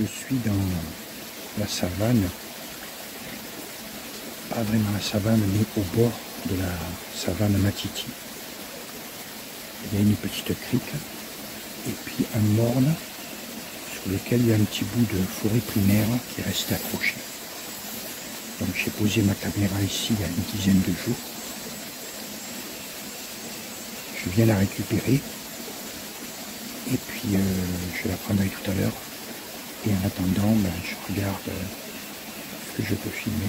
je suis dans la savane, pas vraiment la savane, mais au bord de la savane Matiti. Il y a une petite crique et puis un morne sur lequel il y a un petit bout de forêt primaire qui reste accroché. Donc j'ai posé ma caméra ici il y a une dizaine de jours. Je viens la récupérer et puis euh, je la prendrai tout à l'heure. Et en attendant, ben, je regarde euh, ce que je peux filmer.